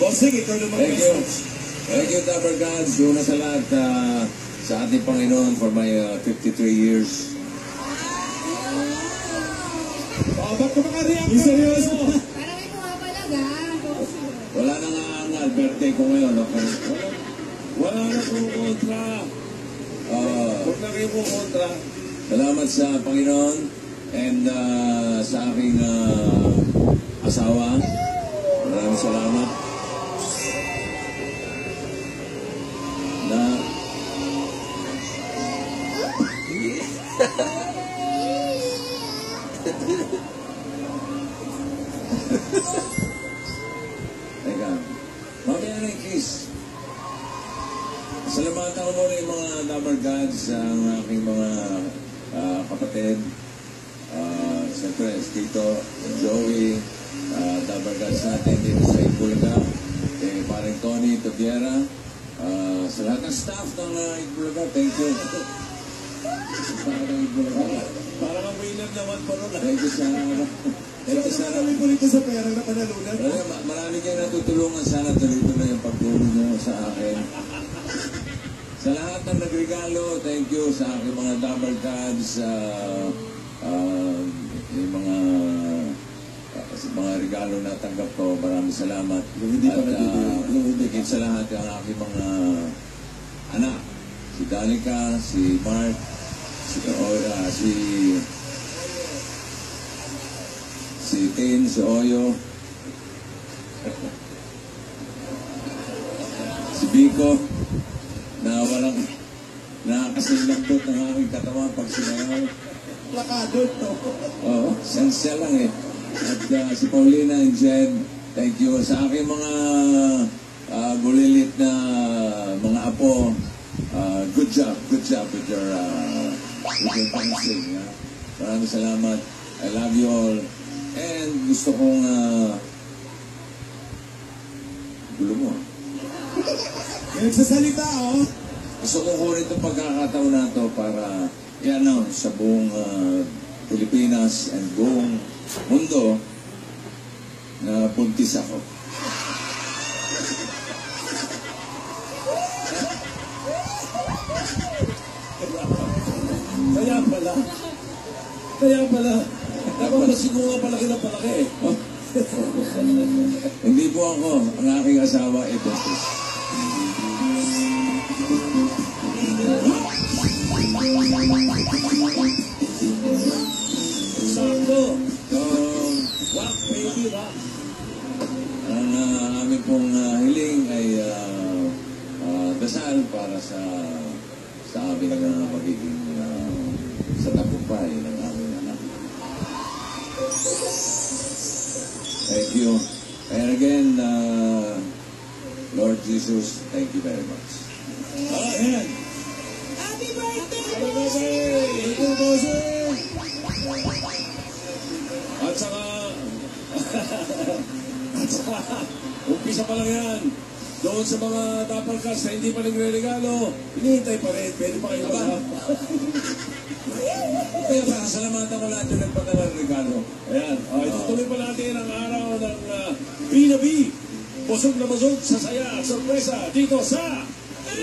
Bossing, ikaw naman. Thank you. Thank you, Dapper Gods. Una sa lahat, ah, sa ating Panginoon for my ah, 53 years. Oh, ba't ka makareact? Seryoso. Parang may pumapalag ah. Wala na nga ang birthday ko ngayon. Okay? Wala, na kong kontra. Ah, Huwag na kayo po kontra. salamat sa Panginoon and ah, sa aking ah, asawa. Maraming salamat. Teka. Mamaya na yung kiss. Salamatan ko muna yung mga number gods, ang aking mga ah, kapatid. Uh, Siyempre, Tito, Joey, uh, number gods natin dito sa Ipulaga. Kay paring Tony Tobiera. ah, sa lahat ng staff ng uh, Ipulaga, thank you. Parang ang winner naman pa ron. ah. Thank you sa... Thank you sa... Kami po rito sa pera na panalunan. Marami kayo natutulungan. Sana tuloy-tuloy ang pagtulong nyo sa akin. Sa lahat ng nagregalo, thank you sa aking mga double cards, uh, uh, yung mga uh, mga regalo na tanggap ko. Maraming salamat. Yung hindi pa At, uh, yung higit sa lahat, ang aking mga anak. Si Danica, si Mark, si, uh, si si Tin, si Oyo, si Biko, na walang nakakasilagdot ng aking katawan pag sinayaw. Plakado to. Oo, sensya lang eh. At uh, si Paulina and Jen, thank you sa aking mga uh, bulilit na mga apo. Uh, good good job with your uh, with your dancing. ah. Maraming salamat. I love you all. And gusto kong uh, gulo mo. nagsasalita, oh. Gusto ko kunin itong pagkakataon na to para i-announce sa buong ah, Pilipinas and buong mundo na buntis ako. Pala. Kaya pala. Dapat masinunga palaki na palaki eh. Oh. Hindi po ako, ang aking asawa ay buntis. Sakto. Um, Rock, baby, rock. ang ah, aming pong ah, hiling ay ah, ah, dasal para sa sa aming ah, magiging ah, sa tagumpay ng aming anak. Thank you. And again, uh, Lord Jesus, thank you very much. Yan. Happy birthday! Happy birthday! Ito, bossing! At saka... At saka... Umpisa pa lang yan. Doon sa mga tapalkas na hindi pa nagre-regalo, hinihintay pa rin. Pwede pa kayo ba? Kaya salamatan ko lahat yung nagpadala ng regalo. Ayan. Okay, tutuloy pa natin ang araw ng uh, B&B. Busog na busog sa at sorpresa dito sa... B.